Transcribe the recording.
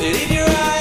But if you're right